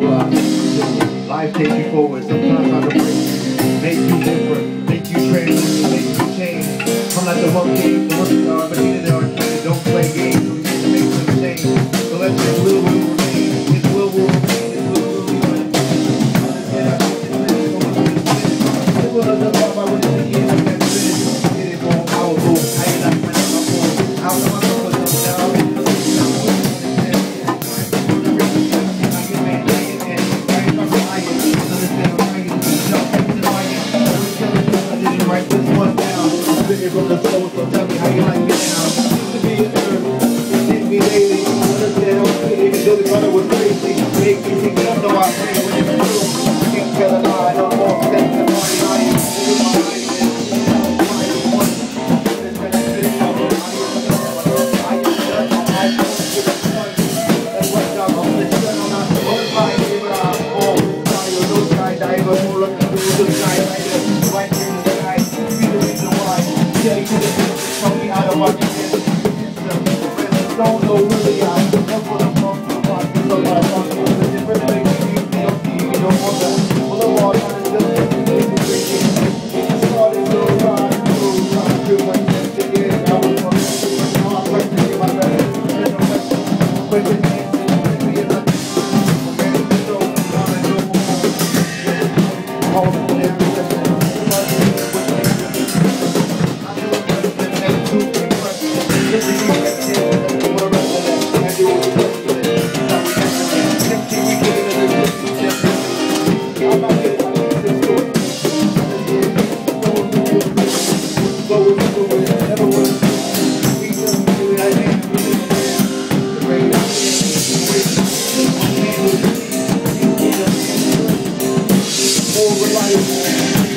know, uh, life takes you forward. Sometimes I can make you different, make you transition, make you change. I'm like the one game, the one star, but neither are don't play games. We need to make some change. So let's get a little bit from the why. Música